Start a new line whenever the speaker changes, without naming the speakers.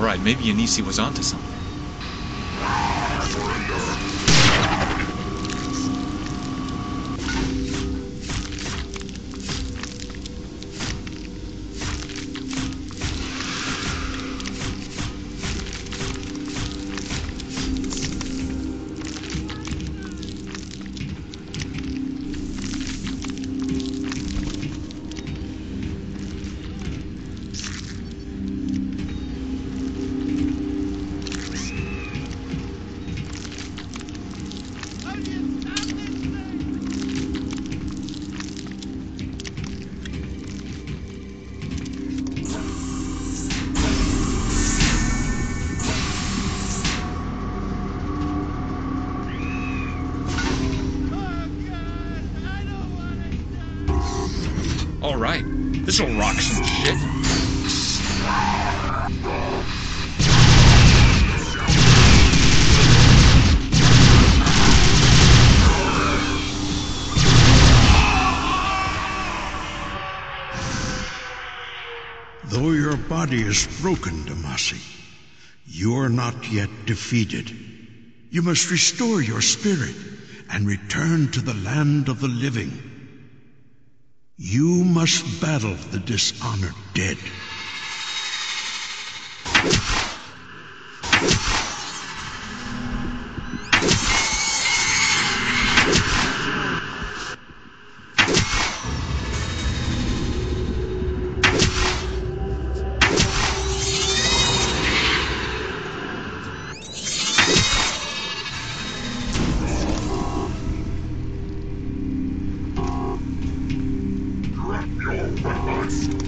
right, maybe Enisi was onto something. All right, this'll rock some shit.
Though your body is broken, Domasi, you are not yet defeated. You must restore your spirit and return to the land of the living. You must battle the dishonored dead.
Weapons.